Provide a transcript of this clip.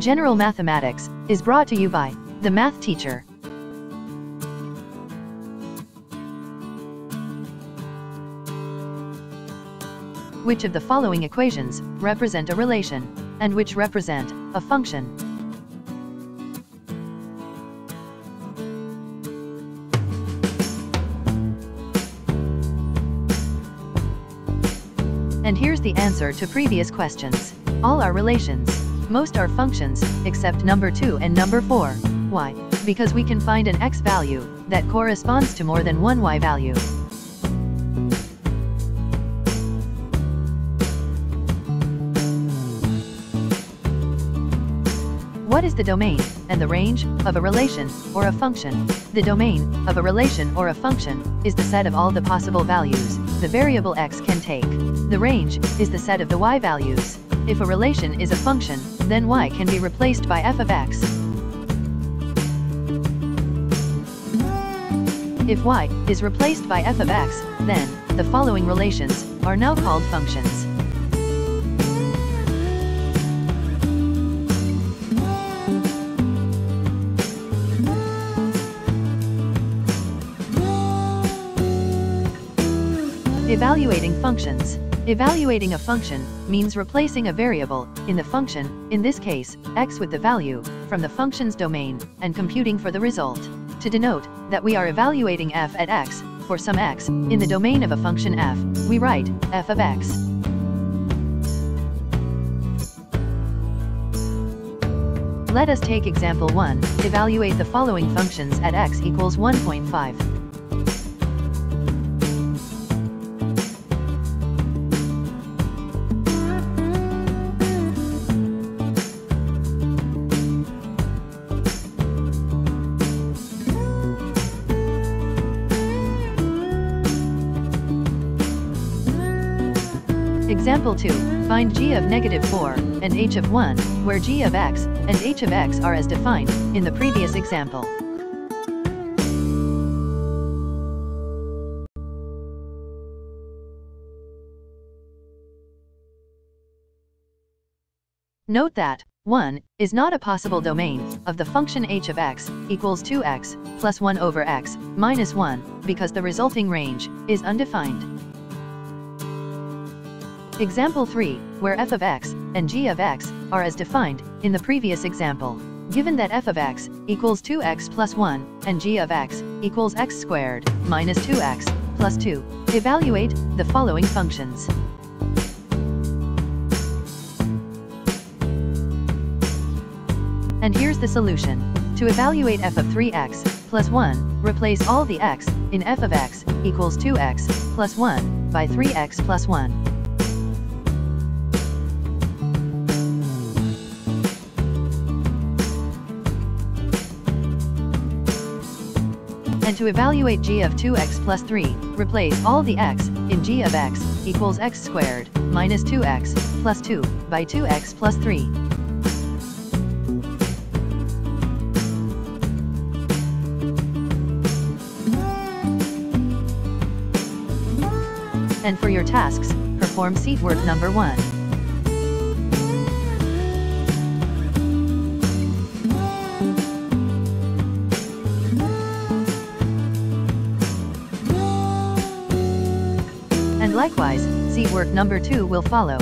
General Mathematics is brought to you by the math teacher. Which of the following equations represent a relation, and which represent a function? And here's the answer to previous questions. All are relations. Most are functions, except number 2 and number 4. Why? Because we can find an x value that corresponds to more than one y value. What is the domain and the range of a relation or a function? The domain of a relation or a function is the set of all the possible values the variable x can take. The range is the set of the y values. If a relation is a function, then y can be replaced by f of x. If y is replaced by f of x, then the following relations are now called functions. Evaluating functions. Evaluating a function means replacing a variable in the function, in this case, x with the value, from the function's domain, and computing for the result. To denote that we are evaluating f at x, for some x, in the domain of a function f, we write f of x. Let us take example 1, evaluate the following functions at x equals 1.5. Example 2, find g of negative 4, and h of 1, where g of x, and h of x are as defined, in the previous example. Note that 1 is not a possible domain of the function h of x equals 2x plus 1 over x minus 1 because the resulting range is undefined. Example 3, where f of x and g of x are as defined in the previous example. Given that f of x equals 2x plus 1 and g of x equals x squared minus 2x plus 2, evaluate the following functions. And here's the solution. To evaluate f of 3x plus 1, replace all the x in f of x equals 2x plus 1 by 3x plus 1. And to evaluate g of 2x plus 3, replace all the x in g of x equals x squared minus 2x plus 2 by 2x plus 3. And for your tasks, perform seat work number 1. Likewise, seat work number 2 will follow.